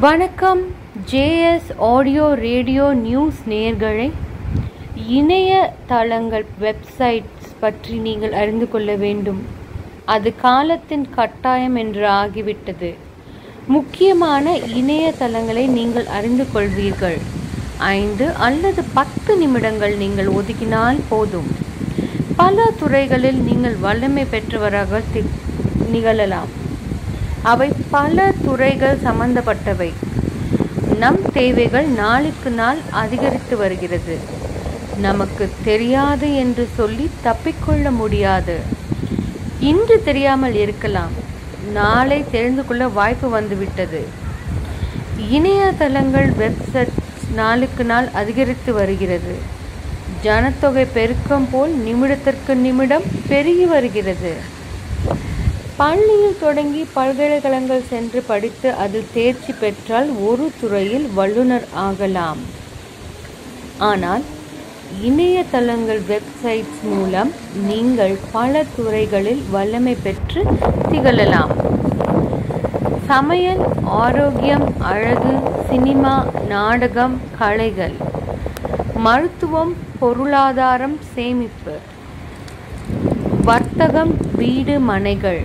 வணக்கம் JS audio radio news நேர்களை இணைய தளங்கள் வெப்சைட்ஸ் பற்றி நீங்கள் அறிந்து கொள்ள வேண்டும். அது காலத்தின் கட்டாயம் என்று ஆகிவிட்டது. முக்கியமான இணையதளங்களை நீங்கள் அறிந்து கொள்வீர்கள். ஐந்து அல்லது பத்து நிமிடங்கள் நீங்கள் ஒதுக்கினால் போதும். பல துறைகளில் நீங்கள் வல்லமை பெற்றவராக தி- நிகழலாம். அவை பல துறைகள் சம்பந்தப்பட்டவை. நம் தேவைகள் நாளுக்கு நாள் அதிகரித்து வருகிறது. நமக்கு தெரியாது என்று சொல்லி தப்பிக்கொள்ள முடியாது. இன்று தெரியாமல் இருக்கலாம். நாளை தெரிந்து கொள்ள வாய்ப்பு வந்துவிட்டது. இணையதளங்கள் வெப்சைட் நாளுக்கு நாள் அதிகரித்து வருகிறது. ஜனத்தொகை பெருக்கம் போல் நிமிடத்திற்கு நிமிடம் பெருகி வருகிறது. பள்ளியில் தொடங்கி பல்கலைக்கழகங்கள் சென்று படித்து அதில் தேர்ச்சி பெற்றால் ஒரு துறையில் வல்லுனர் ஆகலாம். ஆனால் இணையதளங்கள் வெப்சைட்ஸ் மூலம் நீங்கள் பல துறைகளில் வல்லமை பெற்று திகழலாம். சமையல் ஆரோக்கியம் அழகு சினிமா நாடகம் கலைகள் மருத்துவம் பொருளாதாரம் சேமிப்பு வர்த்தகம் வீடு மனைகள்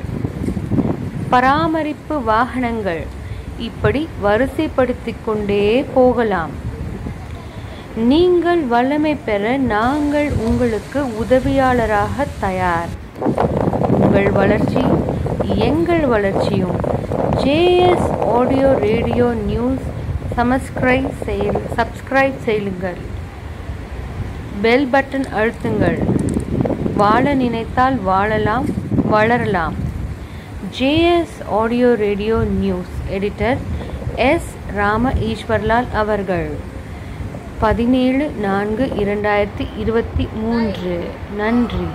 பராமரிப்பு வாகனங்கள் இப்படி வரிசைப்படுத்திக் கொண்டே போகலாம். நீங்கள் வல்லமை பெற நாங்கள் உங்களுக்கு உதவியாளராக தயார். உங்கள் வளர்ச்சி எங்கள் வளர்ச்சியும். JS audio radio news subscribe செய் சப்ஸ்கிரைப் செய்யுங்கள். பெல் பட்டன் அழுத்துங்கள். வாழ நினைத்தால் வாழலாம் வளரலாம். JS audio radio news editor S Rama Ishwarlal அவர்கள். பதினேழு நான்கு இரண்டாயிரத்தி இருபத்தி மூன்று. நன்றி.